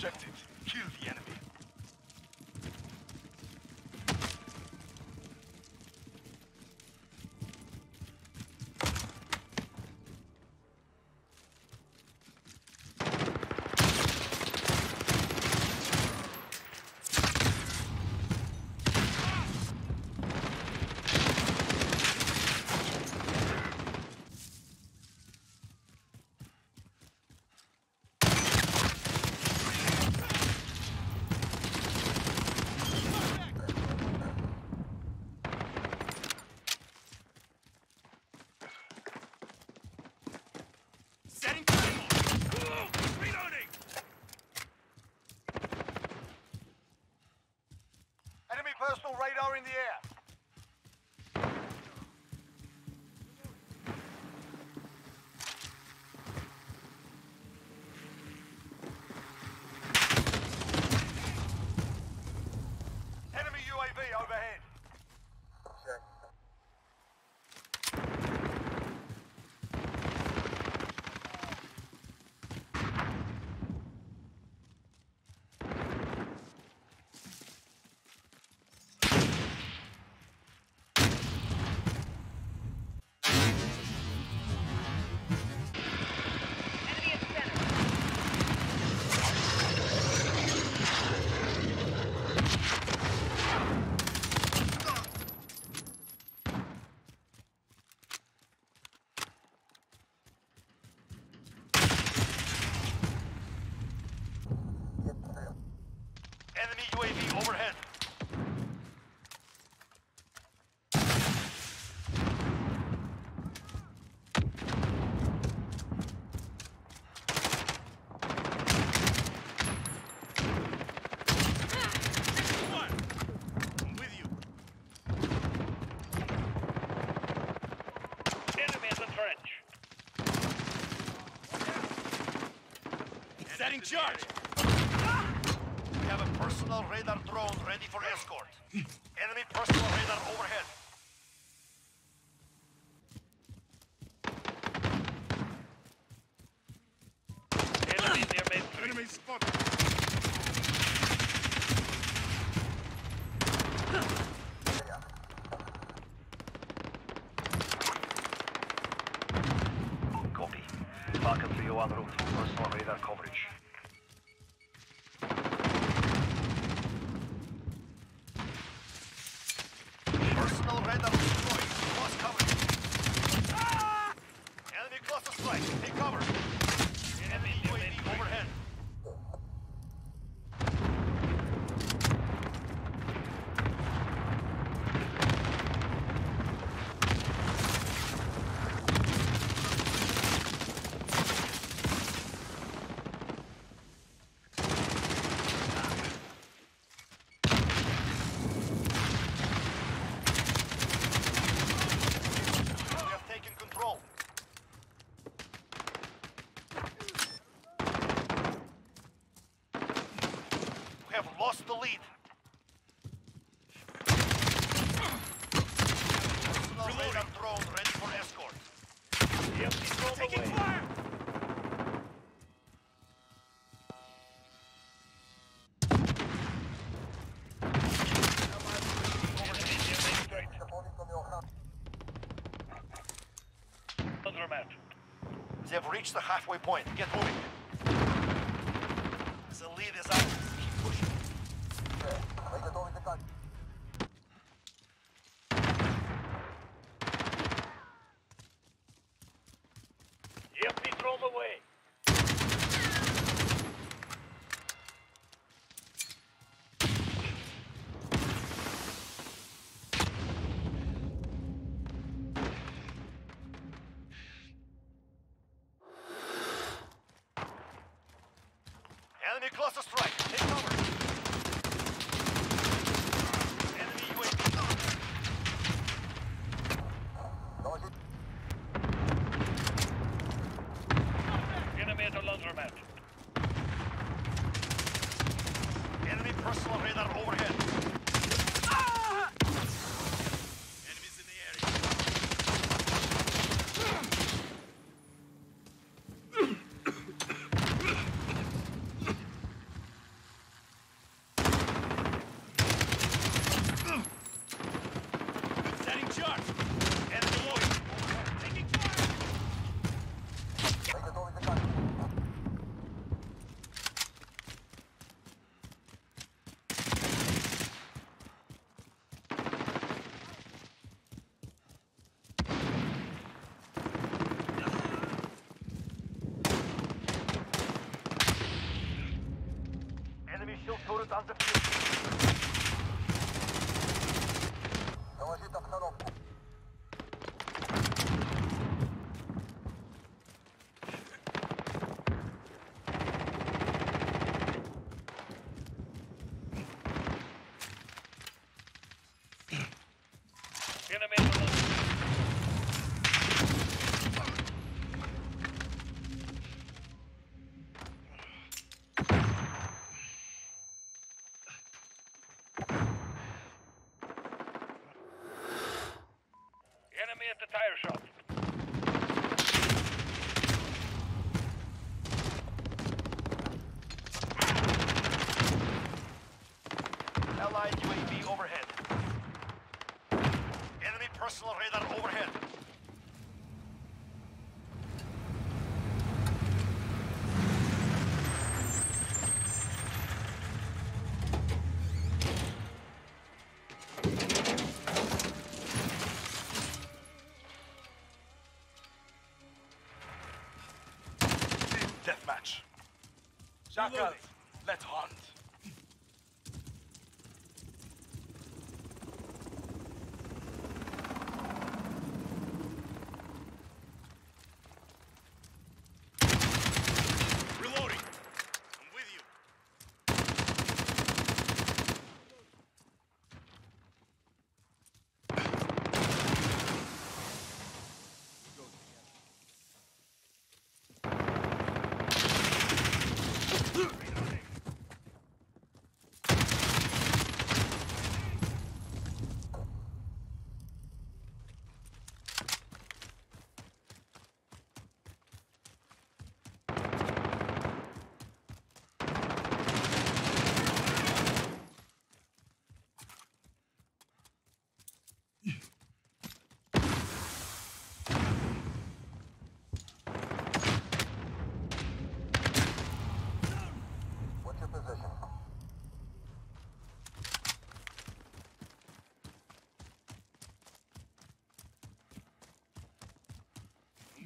Defend our objectives. Kill the enemy. Setting time! Reloading! Enemy personal radar in the air. Enemy UAV overhead. Enemy in center. Enemy UAV overhead. One! I'm with you. Enemy in the trench. Setting charge! We have a personal radar drone ready for escort. Enemy personal radar overhead. Enemy near main Enemy spotted! Copy. Falcon 301 route. Personal radar coverage. Personal radar destroyed. Lost coverage. Ah! Strike. Take cover. Enemy UAV overhead. We have taken control. We have lost the lead. Personal radar drone ready for escort. EMP drone Taking away. fire! Enemy near Main Street. Laundromat. They have reached the halfway point. Get moving. The lead is out. Keep pushing. EMP drone away. Enemy cluster strike. Take cover. Enemy UAV. Enemy at the laundromat. Enemy personal radar overhead. At the tire shop. Let's hunt.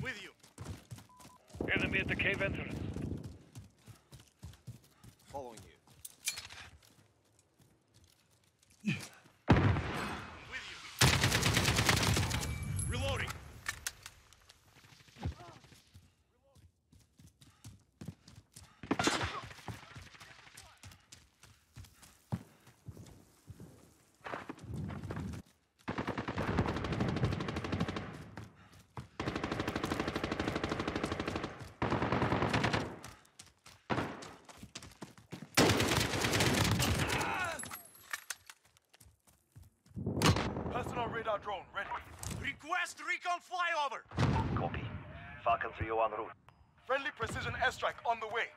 With you. Enemy at the cave entrance. Following you. I'm with you. Reloading. Personal radar drone ready. Request recon flyover. Copy. Falcon 301 route. Friendly precision airstrike on the way.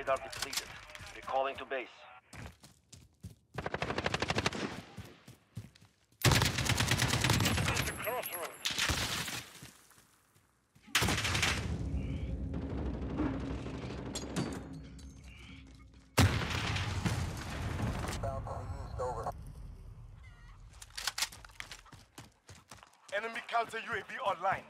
Radar depleted. Recalling to base. Enemy counter UAV online.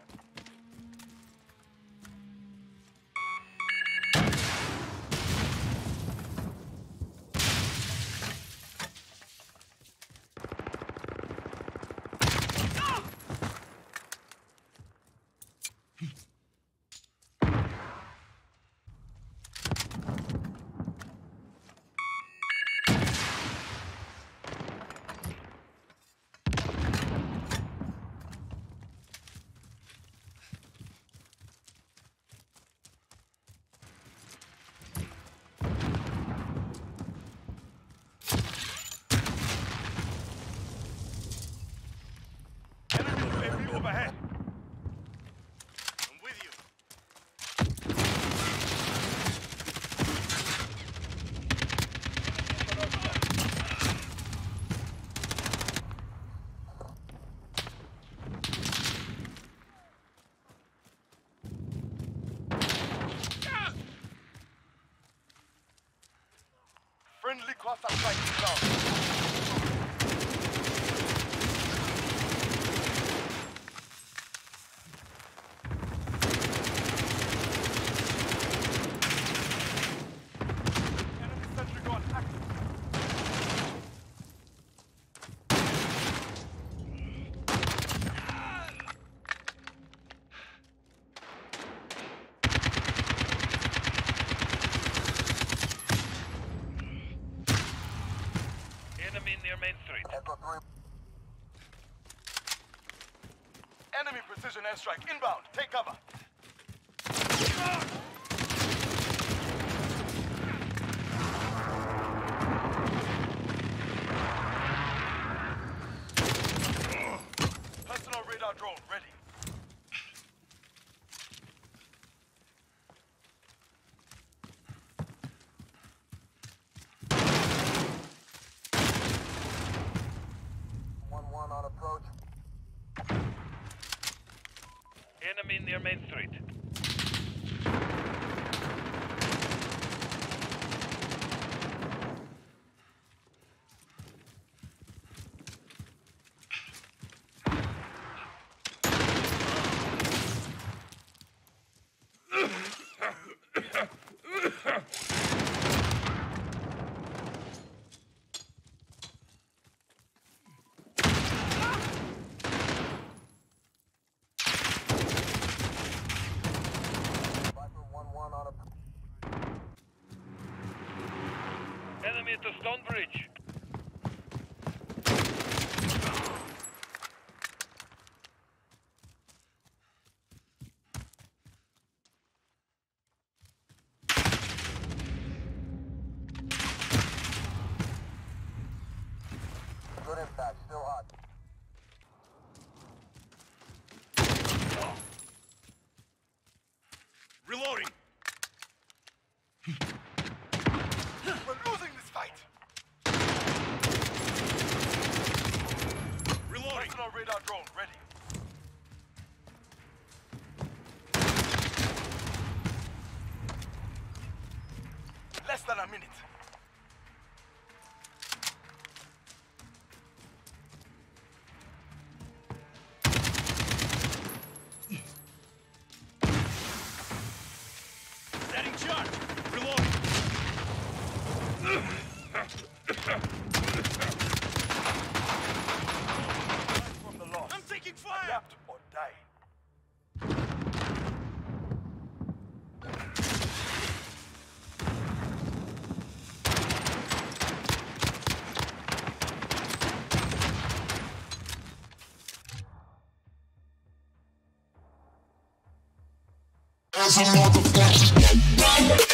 Hostile strike is closed. Precision airstrike inbound. Take cover. enemy near Main Street. to Stonebridge. Good impact. Reloading! I'm on some motherfuckers.